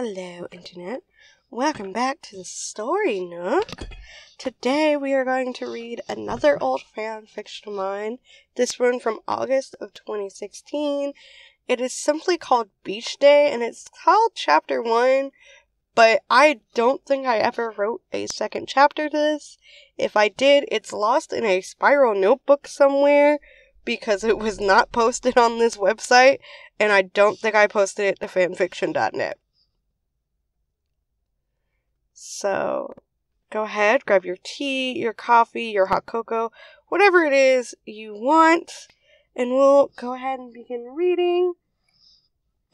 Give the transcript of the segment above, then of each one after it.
Hello, Internet. Welcome back to the Story Nook. Today we are going to read another old fan fiction of mine. This one from August of 2016. It is simply called Beach Day and it's called Chapter 1, but I don't think I ever wrote a second chapter to this. If I did, it's lost in a spiral notebook somewhere because it was not posted on this website, and I don't think I posted it to fanfiction.net. So go ahead, grab your tea, your coffee, your hot cocoa, whatever it is you want, and we'll go ahead and begin reading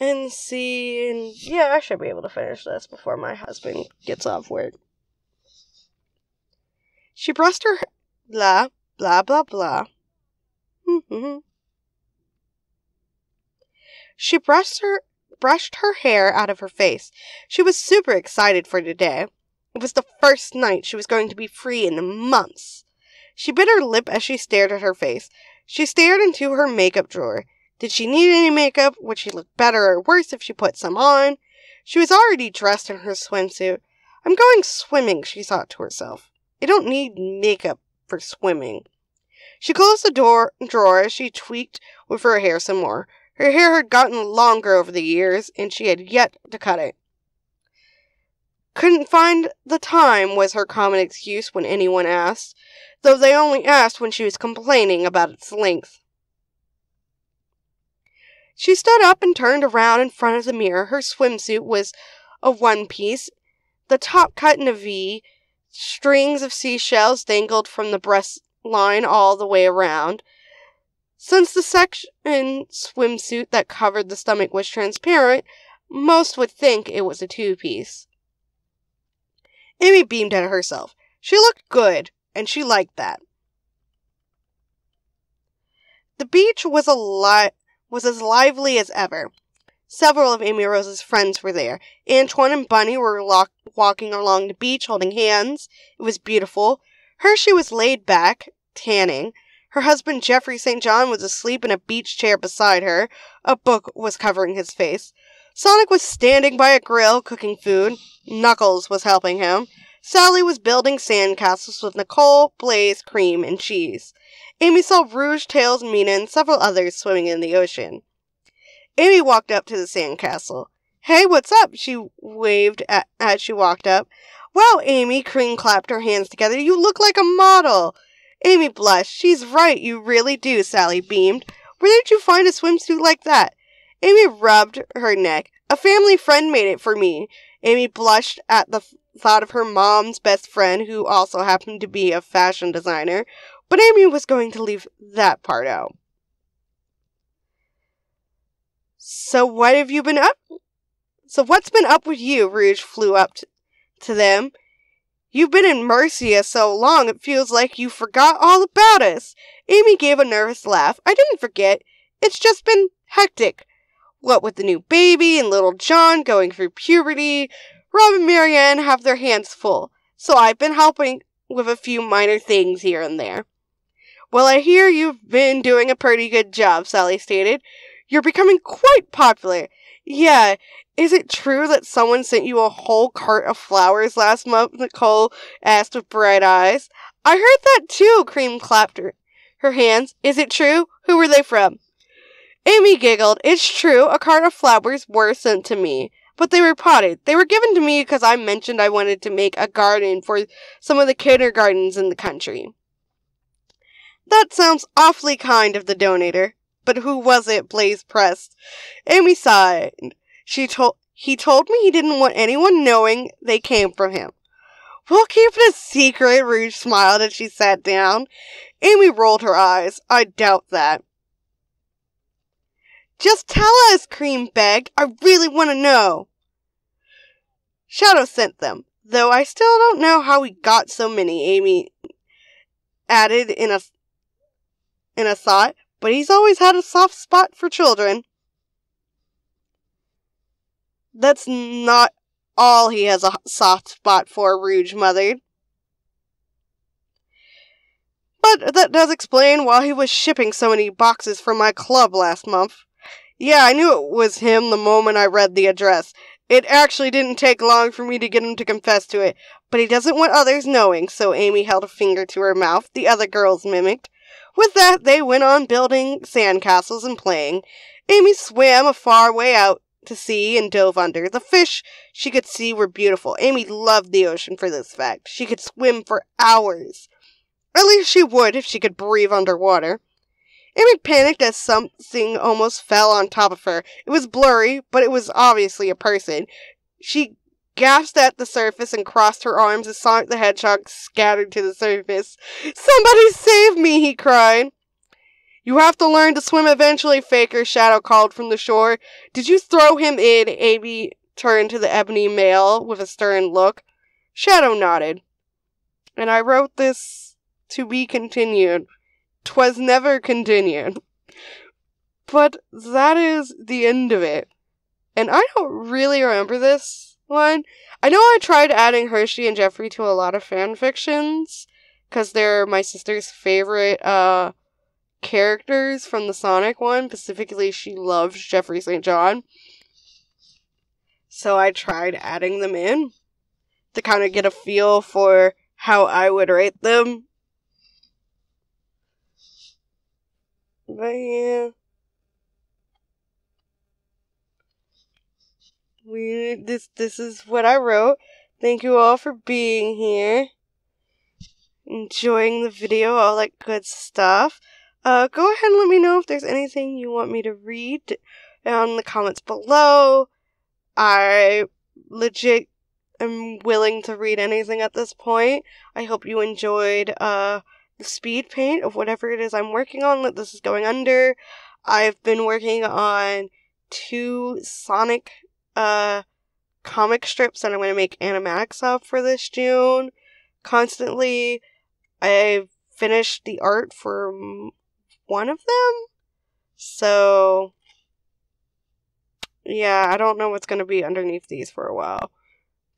and see. And yeah, I should be able to finish this before my husband gets off work. She brushed her blah blah blah blah. she brushed her brushed her hair out of her face. She was super excited for today. It was the first night she was going to be free in months. She bit her lip as she stared at her face. She stared into her makeup drawer. Did she need any makeup? Would she look better or worse if she put some on? She was already dressed in her swimsuit. I'm going swimming, she thought to herself. I don't need makeup for swimming. She closed the door drawer as she tweaked with her hair some more. Her hair had gotten longer over the years, and she had yet to cut it. Couldn't find the time was her common excuse when anyone asked, though they only asked when she was complaining about its length. She stood up and turned around in front of the mirror. Her swimsuit was a one piece, the top cut in a V, strings of seashells dangled from the breast line all the way around. Since the section swimsuit that covered the stomach was transparent, most would think it was a two piece. Amy beamed at herself. She looked good, and she liked that. The beach was a li- was as lively as ever. Several of Amy Rose's friends were there. Antoine and Bunny were lo- walking along the beach holding hands. It was beautiful. Hershey was laid back, tanning. Her husband Jeffrey St. John was asleep in a beach chair beside her. A book was covering his face. Sonic was standing by a grill cooking food. Knuckles was helping him. Sally was building sandcastles with Nicole, Blaze, Cream, and Cheese. Amy saw Rouge, Tails, Mina, and several others swimming in the ocean. Amy walked up to the sandcastle. Hey, what's up? She waved at, as she walked up. Wow, Amy, Cream clapped her hands together. You look like a model. Amy blushed. She's right, you really do, Sally beamed. Where did you find a swimsuit like that? Amy rubbed her neck. A family friend made it for me. Amy blushed at the thought of her mom's best friend, who also happened to be a fashion designer, but Amy was going to leave that part out. So, what have you been up? So, what's been up with you? Rouge flew up to them. You've been in Mercia so long it feels like you forgot all about us. Amy gave a nervous laugh. I didn't forget. It's just been hectic. What with the new baby and little John going through puberty, Rob and Marianne have their hands full, so I've been helping with a few minor things here and there. Well, I hear you've been doing a pretty good job, Sally stated. You're becoming quite popular. Yeah, is it true that someone sent you a whole cart of flowers last month? Nicole asked with bright eyes. I heard that too, Cream clapped her, her hands. Is it true? Who were they from? Amy giggled. It's true, a cart of flowers were sent to me, but they were potted. They were given to me because I mentioned I wanted to make a garden for some of the kindergartens in the country. That sounds awfully kind of the donator. But who was it? Blaze pressed. Amy sighed. She told he told me he didn't want anyone knowing they came from him. We'll keep it a secret, Rouge smiled as she sat down. Amy rolled her eyes. I doubt that. Just tell us, Cream begged. I really want to know. Shadow sent them, though I still don't know how we got so many, Amy added in a in a thought, but he's always had a soft spot for children. That's not all he has a soft spot for, Rouge mothered. But that does explain why he was shipping so many boxes from my club last month. Yeah, I knew it was him the moment I read the address. It actually didn't take long for me to get him to confess to it, but he doesn't want others knowing, so Amy held a finger to her mouth. The other girls mimicked. With that, they went on building sandcastles and playing. Amy swam a far way out to sea and dove under. The fish she could see were beautiful. Amy loved the ocean for this fact. She could swim for hours. At least she would if she could breathe underwater. Amy panicked as something almost fell on top of her. It was blurry, but it was obviously a person. She gasped at the surface and crossed her arms as Sonic the Hedgehog scattered to the surface. Somebody save me, he cried. You have to learn to swim eventually, Faker, Shadow called from the shore. Did you throw him in? Amy turned to the ebony male with a stern look. Shadow nodded. And I wrote this to be continued. 'Twas never continued. But that is the end of it. And I don't really remember this one. I know I tried adding Hershey and Jeffrey to a lot of fan fictions because they're my sister's favorite uh, characters from the Sonic one. Specifically, she loves Jeffrey St. John. So I tried adding them in to kind of get a feel for how I would rate them But yeah. We this this is what I wrote. Thank you all for being here. Enjoying the video, all that good stuff. Uh, go ahead and let me know if there's anything you want me to read in the comments below. I legit am willing to read anything at this point. I hope you enjoyed uh the speed paint of whatever it is I'm working on that this is going under. I've been working on two Sonic uh comic strips that I'm going to make animatics of for this June. Constantly, I've finished the art for one of them. So, yeah, I don't know what's going to be underneath these for a while.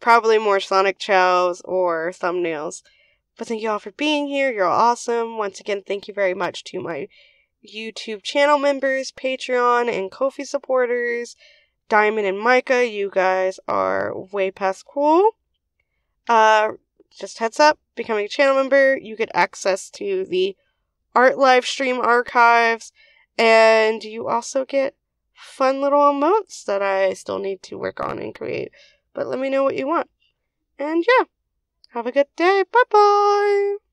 Probably more Sonic Chows or thumbnails. But thank you all for being here. You're all awesome. Once again, thank you very much to my YouTube channel members, Patreon, and Ko-fi supporters. Dymond and Micah, you guys are way past cool. Uh, just heads up, becoming a channel member, you get access to the art live stream archives, and you also get fun little emotes that I still need to work on and create. But let me know what you want. And yeah. Have a good day. Bye bye.